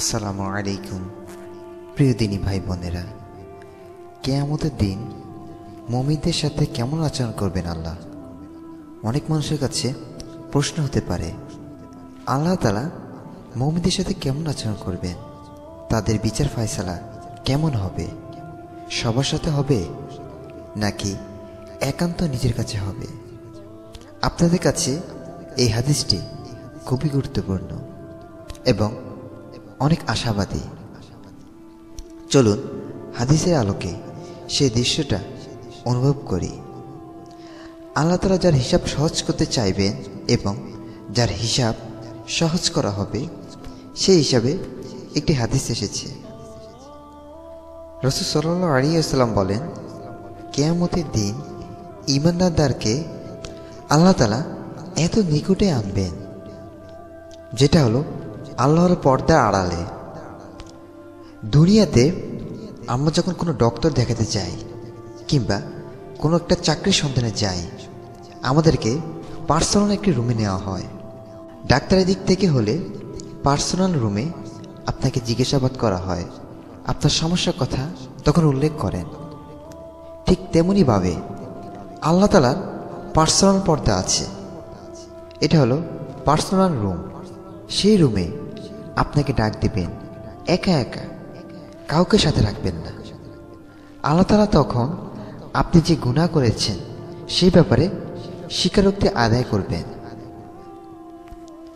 আসসালামু আলাইকুম, প্রিয় দিনী ভাই বোনেরা। কেয়ামতের দিন মমিদের সাথে কেমন আচরণ করবেন আল্লাহ? অনেক মানুষের কাছে প্রশ্ন হতে পারে, আল্লাহ তালা মমিদের সাথে কেমন আচরণ করবেন? তাদের বিচার ফয়সালা কেমন হবে? সবার সাথে হবে নাকি একান্ত নিজের কাছে হবে? আপনাদের কাছে এই হাদিসটি খুবই গুরুত্বপূর্ণ এবং অনেক আশাবাদী। চলুন, হাদিসের আলোকে সেই দৃশ্যটা অনুভব করি। আল্লাহ তালা যার হিসাব সহজ করতে চাইবেন এবং যার হিসাব সহজ করা হবে, সেই হিসাবে একটি হাদিস এসেছে। রসুল সাল্লাহ আলিয়াল্লাম বলেন, কেয়ামতের দিন ইমানদারকে আল্লাহ তালা এত নিকটে আনবেন, যেটা হলো আল্লাহর পর্দার আড়ালে। দুনিয়াতে আমরা যখন কোনো ডক্টর দেখাতে যাই, কিংবা কোনো একটা চাকরির সন্ধানে যাই, আমাদেরকে পার্সোনাল একটি রুমে নেওয়া হয়। ডাক্তারের দিক থেকে হলে পার্সোনাল রুমে আপনাকে জিজ্ঞাসাবাদ করা হয়। আপনার সমস্যার কথা তখন উল্লেখ করেন। ঠিক তেমনইভাবে আল্লাহ তালার পার্সোনাল পর্দা আছে। এটা হলো পার্সোনাল রুম। সেই রুমে আপনাকে ডাক দিবেন। একা একা, কাউকে সাথে রাখবেন না। আল্লাহ তালা তখন আপনি যে গুণা করেছেন, সেই ব্যাপারে স্বীকারোক্তি আদায় করবেন।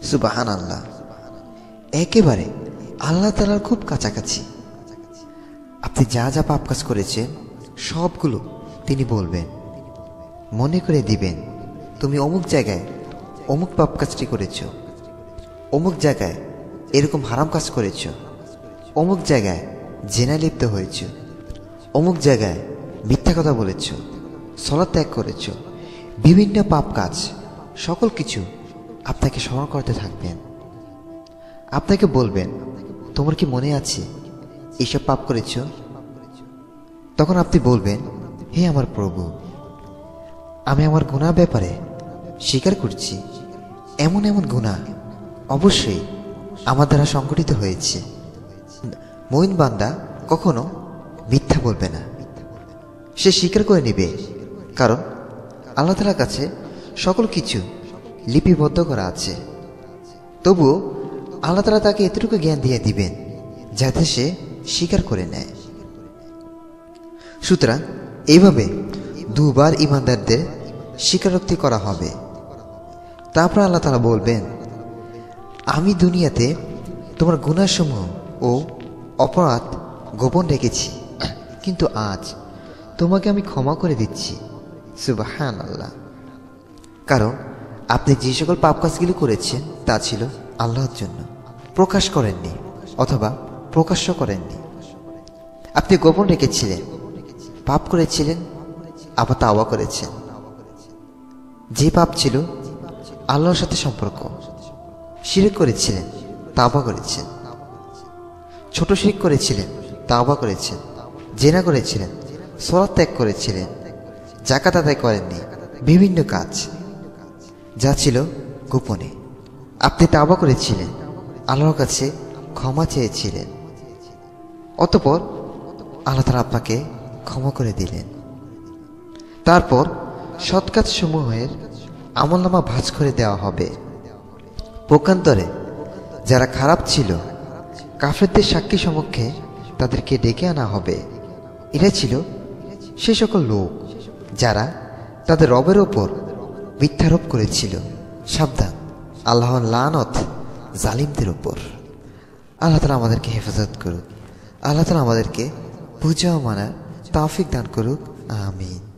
সুবাহান আল্লাহ একেবারে আল্লাহ তালার খুব কাছাকাছি। আপনি যা যা পাপ কাজ করেছেন, সবগুলো তিনি বলবেন। মনে করে দিবেন, তুমি অমুক জায়গায় অমুক পাপ কাজটি করেছ। অমুক জায়গায় এরকম হারাম কাজ করেছ। অমুক জায়গায় জেনা লিপ্ত হয়েছ। অমুক জায়গায় মিথ্যা কথা বলেছ। সলা ত্যাগ করেছ। বিভিন্ন পাপ কাজ, সকল কিছু আপনাকে স্মরণ করতে থাকবেন। আপনাকে বলবেন, তোমার কি মনে আছে এইসব পাপ করেছ? তখন আপনি বলবেন, হে আমার প্রভু, আমি আমার গুণা ব্যাপারে স্বীকার করছি। এমন এমন গুণা অবশ্যই আমার দ্বারা সংগঠিত হয়েছে। মইন বান্দা কখনো মিথ্যা বলবে না। সে স্বীকার করে নেবে, কারণ আল্লাহ তালার কাছে সকল কিছু লিপিবদ্ধ করা আছে। তবুও আল্লাহ তালা তাকে এতটুকু জ্ঞান দিয়ে দিবেন, যাতে সে স্বীকার করে নেয়। সুতরাং এইভাবে দুবার ইমানদারদের স্বীকারোক্তি করা হবে। তারপর আল্লাহ তালা বলবেন আমি দুনিয়াতে তোমার গুণাসমূহ ও অপরাধ গোপন রেখেছি। কিন্তু আজ তোমাকে আমি ক্ষমা করে দিচ্ছি। সুবাহান আল্লাহ কারণ আপনি যে সকল পাপ কাজগুলি করেছেন, তা ছিল আল্লাহর জন্য। প্রকাশ করেননি অথবা প্রকাশ্য করেননি। আপনি গোপন রেখেছিলেন, পাপ করেছিলেন, আবার তাওয়া করেছেন। যে পাপ ছিল আল্লাহর সাথে সম্পর্ক। শিরিক করেছিলেন, তাওবা করেছেন ছোট শিরিক করেছিলেন, তাওবা করেছেন জেনা করেছিলেন সরাত ত্যাগ করেছিলেন। জাকাত আদায় করেননি, বিভিন্ন কাজ। যা ছিল গোপনে। আপনি তাওবা করেছিলেন, আল্লাহর কাছে ক্ষমা চেয়েছিলেন। অতপর আল্লাহ তালা আপনাকে ক্ষমা করে দিলেন। তারপর সৎকাজ সমূহের আমলনামা ভাঁজ করে দেওয়া হবে। পক্ষান্তরে যারা খারাপ ছিল, কাফেরদের সাক্ষী সমক্ষে তাদেরকে ডেকে আনা হবে। এরা ছিল সে সকল লোক যারা তাদের রবের ওপর মিথ্যারোপ করেছিল। সাবধান আল্লাহ লানত জালিমদের ওপর। আল্লাহ তালা আমাদেরকে হেফাজত করুক। আল্লাহ তালা আমাদেরকে বুঝাও মানার তাফিক দান করুক। আমিন।